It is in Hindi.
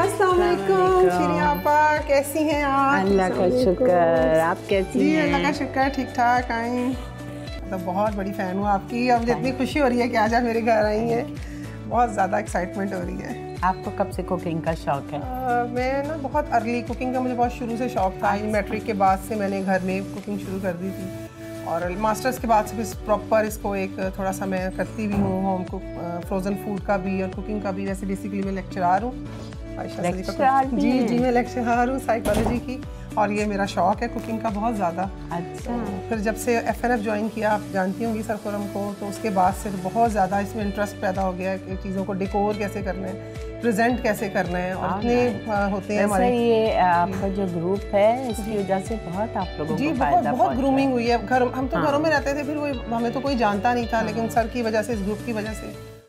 अस्सलाम कैसी हैं आप? अल्लाह का शुक्र आप कैसी जी हैं? अल्लाह का शुक्र ठीक ठाक आई। तो बहुत बड़ी फ़ैन हूँ आपकी। अब जितनी खुशी हो रही है कि आज आप मेरे घर आई हैं बहुत ज़्यादा एक्साइटमेंट हो रही है। आपको कब से कुकिंग का शौक है? आ, मैं ना बहुत अर्ली कुकिंग का मुझे बहुत शुरू से शौक था। मैट्रिक के बाद से मैंने घर में कुकिंग शुरू कर दी थी। और मास्टर्स के बाद से फिर प्रॉपर इसको एक थोड़ा सा मैं करती भी हूँ होम कुक फ्रोज़न फ़ूड का भी और कुकिंग का भी। वैसे बेसिकली मैं लेक्चरार हूँ। आयशा जी जी मैं लेक्चरार हूँ साइकोलॉजी की और ये मेरा शौक है कुकिंग का बहुत ज़्यादा। अच्छा। फिर जब से एफ़ एन एफ़ ज्वाइन किया आप जानती होंगी सरकुरम को तो उसके बाद से बहुत ज़्यादा इसमें इंटरेस्ट पैदा हो गया है कि चीज़ों को डिकोर कैसे करना है प्रेजेंट कैसे करना है और इतने होते हैं हमारे। ये आपका जो। ग्रुप है इसकी वजह से बहुत आप लोगों जी बहुत बहुत ग्रूमिंग हुई है। घर हम तो हाँ। घरों में रहते थे फिर वो हमें तो कोई जानता नहीं था लेकिन सर की वजह से इस ग्रुप की वजह से।